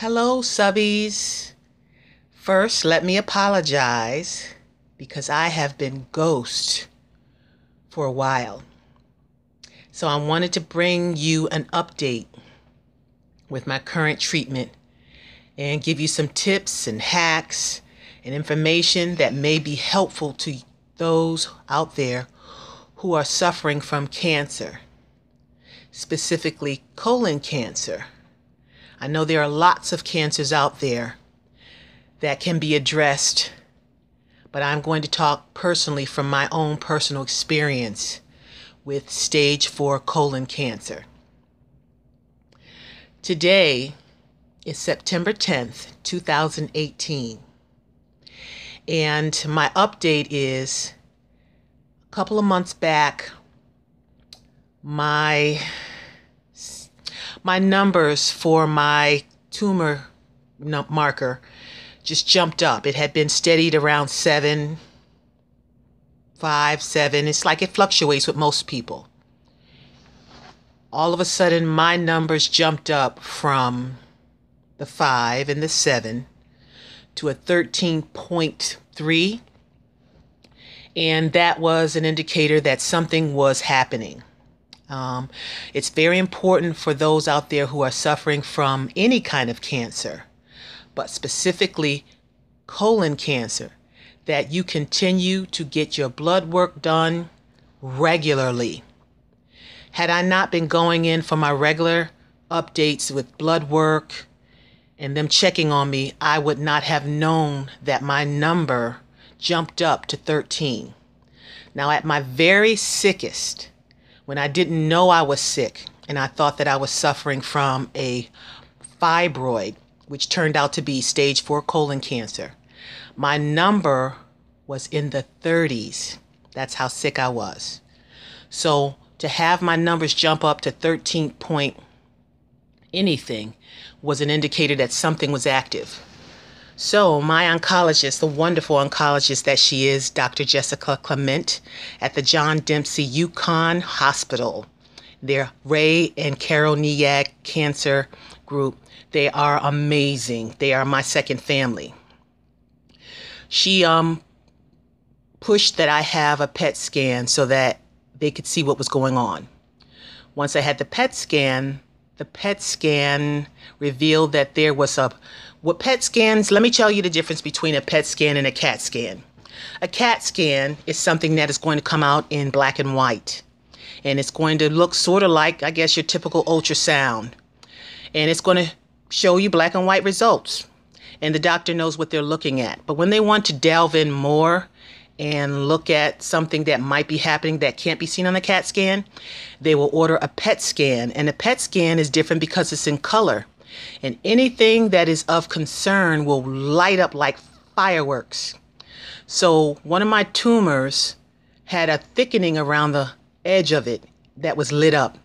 Hello, subbies. First, let me apologize because I have been ghost for a while. So I wanted to bring you an update with my current treatment and give you some tips and hacks and information that may be helpful to those out there who are suffering from cancer, specifically colon cancer. I know there are lots of cancers out there that can be addressed, but I'm going to talk personally from my own personal experience with stage 4 colon cancer. Today is September 10th, 2018. And my update is a couple of months back, my my numbers for my tumor marker just jumped up. It had been steadied around seven, five, seven. It's like it fluctuates with most people. All of a sudden, my numbers jumped up from the five and the seven to a 13.3. And that was an indicator that something was happening. Um, it's very important for those out there who are suffering from any kind of cancer, but specifically colon cancer, that you continue to get your blood work done regularly. Had I not been going in for my regular updates with blood work and them checking on me, I would not have known that my number jumped up to 13. Now, at my very sickest, when I didn't know I was sick and I thought that I was suffering from a fibroid, which turned out to be stage four colon cancer. My number was in the 30s. That's how sick I was. So to have my numbers jump up to 13 point anything was an indicator that something was active. So, my oncologist, the wonderful oncologist that she is, Dr. Jessica Clement, at the John Dempsey UConn Hospital, their Ray and Carol Neag Cancer Group, they are amazing. They are my second family. She um, pushed that I have a PET scan so that they could see what was going on. Once I had the PET scan, the PET scan revealed that there was a what PET scans, let me tell you the difference between a PET scan and a CAT scan. A CAT scan is something that is going to come out in black and white. And it's going to look sort of like, I guess, your typical ultrasound. And it's going to show you black and white results. And the doctor knows what they're looking at. But when they want to delve in more and look at something that might be happening that can't be seen on the CAT scan, they will order a PET scan. And a PET scan is different because it's in color. And anything that is of concern will light up like fireworks. So, one of my tumors had a thickening around the edge of it that was lit up,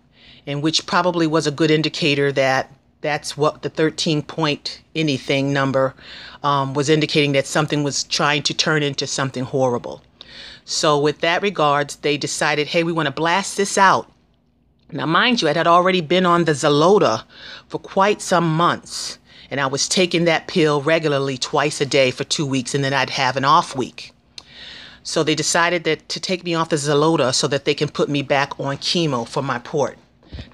and which probably was a good indicator that that's what the 13 point anything number um, was indicating that something was trying to turn into something horrible. So, with that regards, they decided, hey, we want to blast this out now, mind you, I had already been on the Xeloda for quite some months, and I was taking that pill regularly twice a day for two weeks, and then I'd have an off week. So they decided that to take me off the Xeloda so that they can put me back on chemo for my port.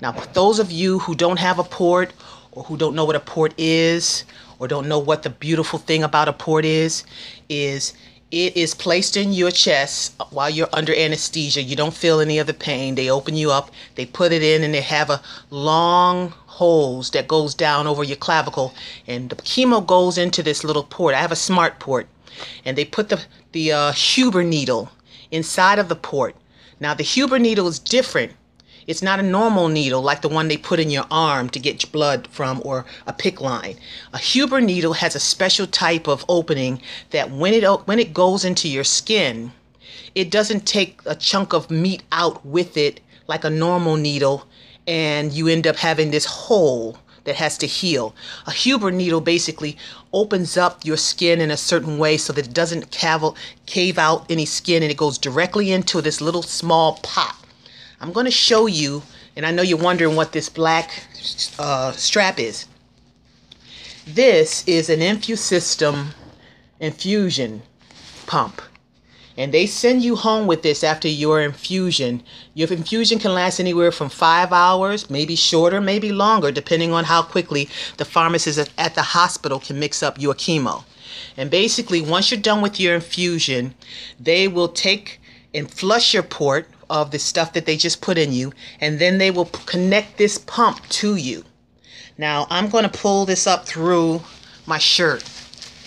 Now, those of you who don't have a port or who don't know what a port is or don't know what the beautiful thing about a port is, is it is placed in your chest while you're under anesthesia. You don't feel any of the pain. They open you up, they put it in, and they have a long hose that goes down over your clavicle. And the chemo goes into this little port. I have a smart port. And they put the, the uh, Huber needle inside of the port. Now, the Huber needle is different it's not a normal needle like the one they put in your arm to get blood from or a PICC line. A Huber needle has a special type of opening that when it when it goes into your skin, it doesn't take a chunk of meat out with it like a normal needle and you end up having this hole that has to heal. A Huber needle basically opens up your skin in a certain way so that it doesn't cave out any skin and it goes directly into this little small pot I'm going to show you, and I know you're wondering what this black uh, strap is. This is an InfuSystem infusion pump. And they send you home with this after your infusion. Your infusion can last anywhere from five hours, maybe shorter, maybe longer, depending on how quickly the pharmacist at the hospital can mix up your chemo. And basically, once you're done with your infusion, they will take and flush your port of the stuff that they just put in you, and then they will connect this pump to you. Now, I'm going to pull this up through my shirt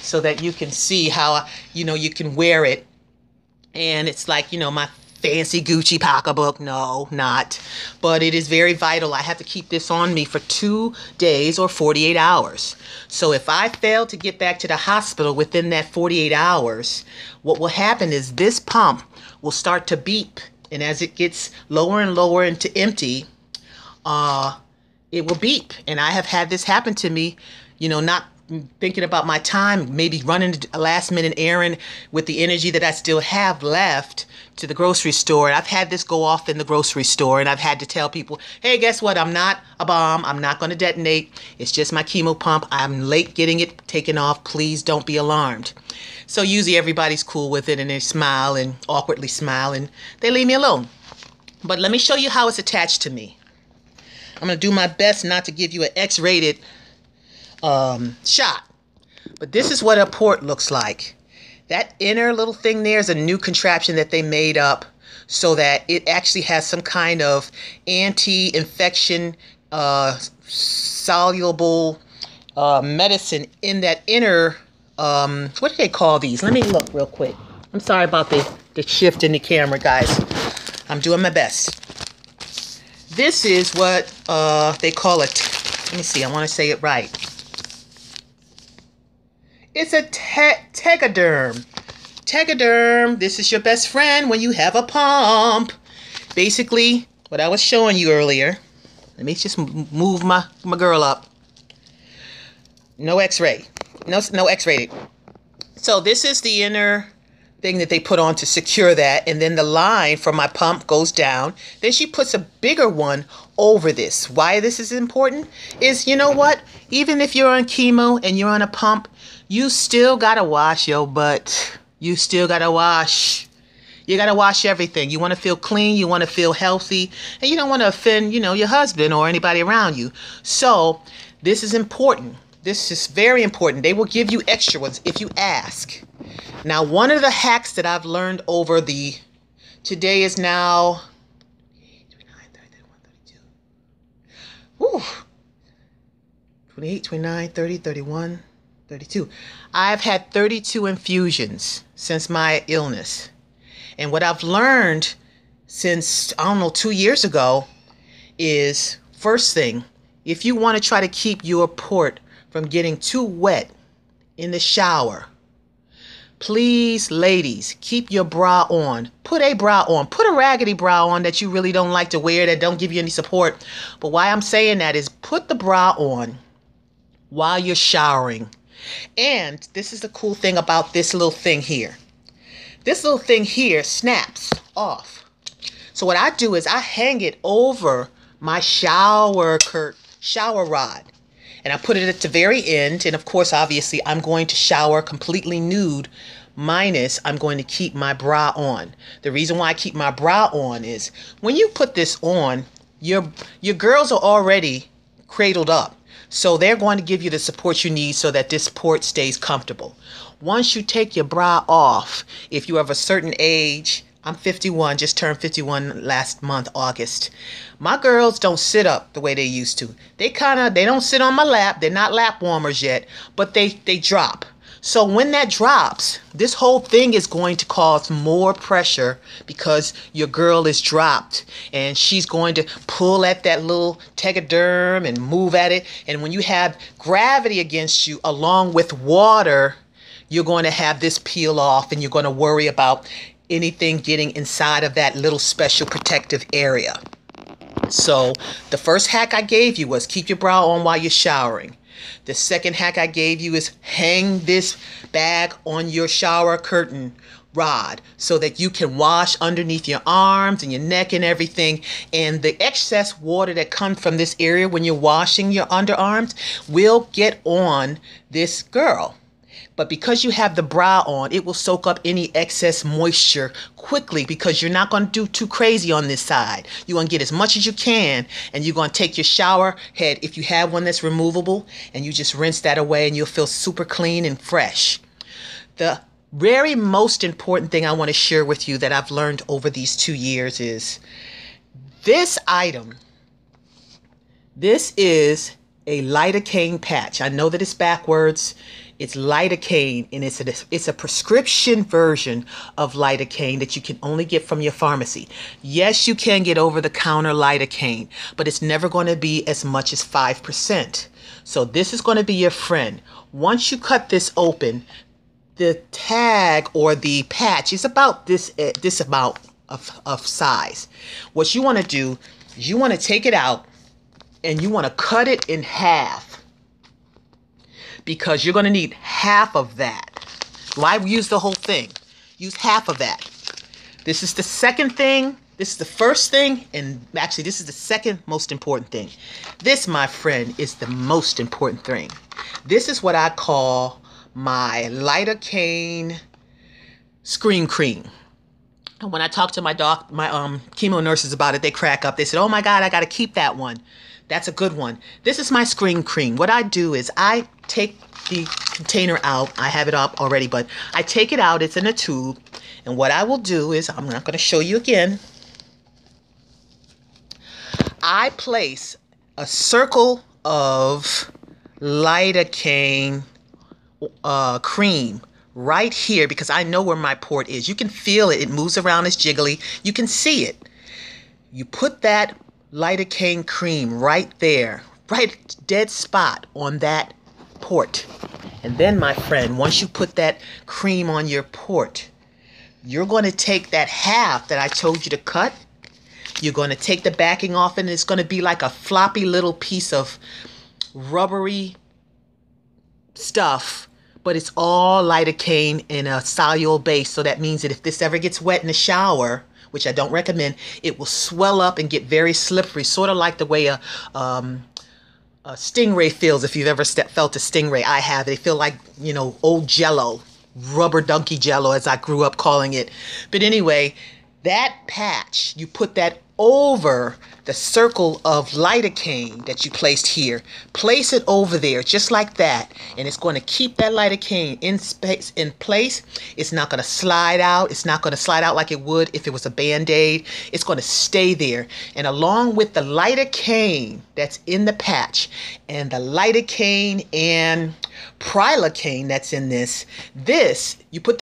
so that you can see how, you know, you can wear it. And it's like, you know, my fancy Gucci pocketbook. No, not. But it is very vital. I have to keep this on me for two days or 48 hours. So if I fail to get back to the hospital within that 48 hours, what will happen is this pump will start to beep. And as it gets lower and lower into empty, uh, it will beep. And I have had this happen to me, you know, not thinking about my time, maybe running a last minute errand with the energy that I still have left to the grocery store. And I've had this go off in the grocery store, and I've had to tell people, hey, guess what? I'm not a bomb. I'm not going to detonate. It's just my chemo pump. I'm late getting it taken off. Please don't be alarmed. So usually everybody's cool with it and they smile and awkwardly smile and they leave me alone. But let me show you how it's attached to me. I'm going to do my best not to give you an X rated um, shot. But this is what a port looks like. That inner little thing there is a new contraption that they made up so that it actually has some kind of anti-infection uh, soluble uh, medicine in that inner um, what do they call these? Let me look real quick. I'm sorry about the, the shift in the camera, guys. I'm doing my best. This is what uh, they call it. Let me see. I want to say it right. It's a te tegaderm. Tegaderm, this is your best friend when you have a pump. Basically, what I was showing you earlier. Let me just move my, my girl up. No x-ray. No, no x-rated. So this is the inner thing that they put on to secure that. And then the line from my pump goes down. Then she puts a bigger one over this. Why this is important is, you know what? Even if you're on chemo and you're on a pump, you still gotta wash your butt. You still gotta wash. You gotta wash everything. You wanna feel clean, you wanna feel healthy, and you don't wanna offend, you know, your husband or anybody around you. So this is important. This is very important. They will give you extra ones if you ask. Now, one of the hacks that I've learned over the today is now 28, 29, 30, 31. 32. I've had 32 infusions since my illness. And what I've learned since, I don't know, two years ago is first thing, if you want to try to keep your port from getting too wet in the shower, please, ladies, keep your bra on. Put a bra on. Put a raggedy bra on that you really don't like to wear that don't give you any support. But why I'm saying that is put the bra on while you're showering and this is the cool thing about this little thing here. This little thing here snaps off. So what I do is I hang it over my shower curt shower rod. And I put it at the very end. And of course, obviously, I'm going to shower completely nude minus I'm going to keep my bra on. The reason why I keep my bra on is when you put this on, your your girls are already cradled up. So they're going to give you the support you need so that this port stays comfortable. Once you take your bra off, if you have a certain age, I'm 51, just turned 51 last month, August. My girls don't sit up the way they used to. They kind of, they don't sit on my lap. They're not lap warmers yet, but they, they drop. So when that drops, this whole thing is going to cause more pressure because your girl is dropped and she's going to pull at that little tegaderm and move at it. And when you have gravity against you along with water, you're going to have this peel off and you're going to worry about anything getting inside of that little special protective area. So the first hack I gave you was keep your bra on while you're showering. The second hack I gave you is hang this bag on your shower curtain rod so that you can wash underneath your arms and your neck and everything. And the excess water that comes from this area when you're washing your underarms will get on this girl. But because you have the bra on, it will soak up any excess moisture quickly because you're not going to do too crazy on this side. You're going to get as much as you can and you're going to take your shower head if you have one that's removable and you just rinse that away and you'll feel super clean and fresh. The very most important thing I want to share with you that I've learned over these two years is this item. This is a lidocaine patch. I know that it's backwards. It's lidocaine, and it's a it's a prescription version of lidocaine that you can only get from your pharmacy. Yes, you can get over the counter lidocaine, but it's never going to be as much as five percent. So this is going to be your friend. Once you cut this open, the tag or the patch is about this uh, this amount of, of size. What you want to do is you want to take it out and you want to cut it in half because you're going to need half of that. Why use the whole thing? Use half of that. This is the second thing. This is the first thing, and actually, this is the second most important thing. This, my friend, is the most important thing. This is what I call my lidocaine scream cream. And when I talk to my doc, my um chemo nurses about it, they crack up. They said, "Oh my God, I got to keep that one. That's a good one." This is my screen cream. What I do is I take the container out. I have it up already, but I take it out. It's in a tube, and what I will do is I'm not going to show you again. I place a circle of lidocaine uh, cream right here because I know where my port is. You can feel it. It moves around. It's jiggly. You can see it. You put that lidocaine cream right there, right dead spot on that port. And then, my friend, once you put that cream on your port, you're going to take that half that I told you to cut. You're going to take the backing off, and it's going to be like a floppy little piece of rubbery stuff but it's all lidocaine in a soluble base. So that means that if this ever gets wet in the shower, which I don't recommend, it will swell up and get very slippery, sort of like the way a, um, a stingray feels. If you've ever felt a stingray, I have. They feel like, you know, old jello, rubber donkey jello, as I grew up calling it. But anyway, that patch, you put that over the circle of lidocaine that you placed here. Place it over there just like that and it's going to keep that lidocaine in space in place. It's not going to slide out. It's not going to slide out like it would if it was a band-aid. It's going to stay there. And along with the lidocaine that's in the patch and the lidocaine and prilocaine that's in this, this you put